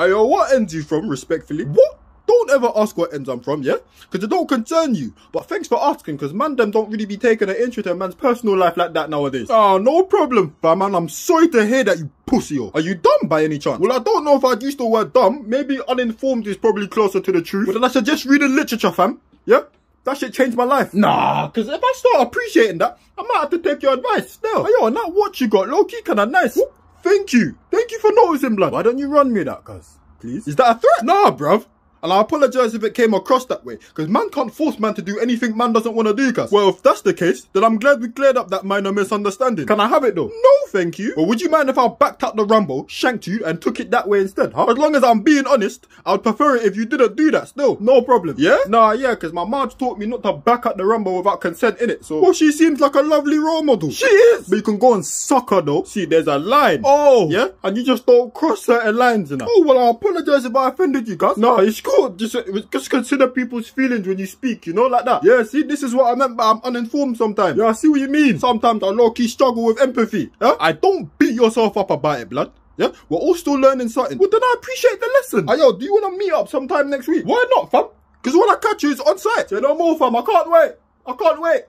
Ayo, what ends you from, respectfully? What? Don't ever ask what ends I'm from, yeah? Because it don't concern you. But thanks for asking, because man them don't really be taking an interest in man's personal life like that nowadays. Ah, no problem, fam, man. I'm sorry to hear that, you pussy. -o. Are you dumb by any chance? Well, I don't know if I'd use the word dumb. Maybe uninformed is probably closer to the truth. But then I suggest reading literature, fam. Yeah? That shit changed my life. Nah, because if I start appreciating that, I might have to take your advice. Still, hey, yo, that watch you got, low-key kinda nice. Whoop. Thank you. Thank you for noticing, blood. Why don't you run me that, cuz? Please? Is that a threat? Nah, bruv. And I apologize if it came across that way, because man can't force man to do anything man doesn't want to do, cuz. Well, if that's the case, then I'm glad we cleared up that minor misunderstanding. Can I have it though? No, thank you. Well, would you mind if I backed out the rumble, shanked you, and took it that way instead, huh? As long as I'm being honest, I'd prefer it if you didn't do that still. No problem. Yeah? Nah, yeah, because my mom taught me not to back out the rumble without consent in it, so. Well, she seems like a lovely role model. She is! But you can go and suck her though. See, there's a line. Oh! Yeah? And you just don't cross certain lines, you know. Oh, well, I apologize if I offended you, guys. Nah, it's cool. Just, uh, just consider people's feelings when you speak, you know, like that. Yeah, see, this is what I meant by I'm uninformed sometimes. Yeah, I see what you mean. Sometimes I low-key struggle with empathy. Yeah? I don't beat yourself up about it, blood. Yeah? We're all still learning something. Well, then I appreciate the lesson. Hey, yo, do you want to meet up sometime next week? Why not, fam? Because when I catch you, it's on sight. Say no more, fam. I can't wait. I can't wait.